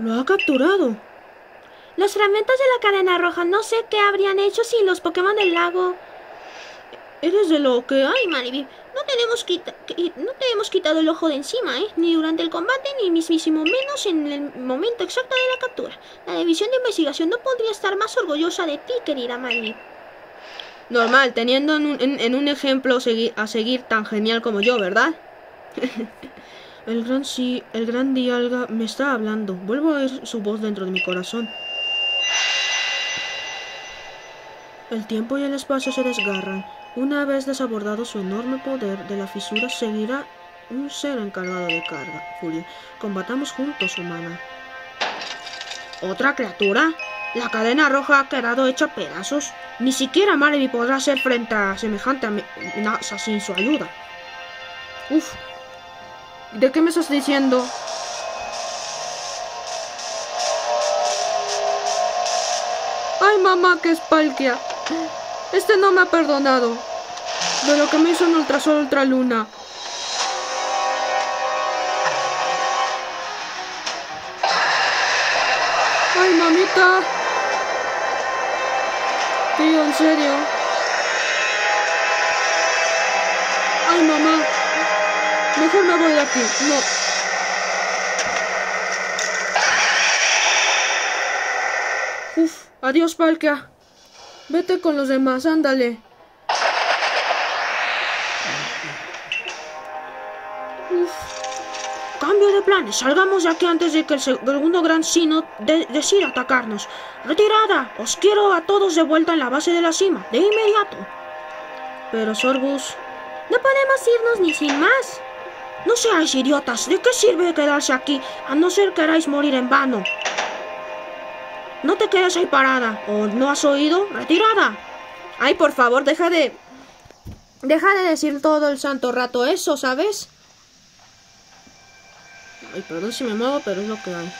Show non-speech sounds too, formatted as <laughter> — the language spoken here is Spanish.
Lo ha capturado. Los fragmentos de la cadena roja no sé qué habrían hecho sin los Pokémon del lago. Eres de lo que hay. Ay, Mariby, no tenemos, quita- no te hemos quitado el ojo de encima, ¿eh? Ni durante el combate, ni mismísimo menos en el momento exacto de la captura. La División de Investigación no podría estar más orgullosa de ti, querida Mariby. Normal, teniendo en un, en- en un ejemplo segui- a seguir tan genial como yo, ¿verdad? <laughs> el gran sí, el gran Dialga me está hablando. Vuelvo a oír su voz dentro de mi corazón. El tiempo y el espacio se desgarran. Una vez desabordado su enorme poder de la fisura, seguirá un ser encargado de carga. Furia. Combatamos juntos, humana. ¿Otra criatura? La cadena roja ha quedado hecha pedazos. Ni siquiera Mariby podrá hacer frente a semejante amenaza sin su ayuda. Uf. ¿De qué me estás diciendo? Ay, mamá, que es Palkia. Este no me ha perdonado. De lo que me hizo en Ultrasol Ultraluna. Ay, mamita. Tío, en serio. Ay, mamá. Mejor me voy de aquí. No. Uf, adiós, Palkia. Vete con los demás, ándale. Uf. Cambio de planes. Salgamos de aquí antes de que el segundo gran sino de decida atacarnos. Retirada. Os quiero a todos de vuelta en la base de la cima. De inmediato. Pero, Sorbus... No podemos irnos ni sin más. No seáis idiotas. ¿De qué sirve quedarse aquí? A no ser que queráis morir en vano. No te quedes ahí parada. ¿O no has oído? ¡Retirada! Ay, por favor, deja de... Deja de decir todo el santo rato eso, ¿sabes? Ay, perdón si me muevo, pero es lo que hay.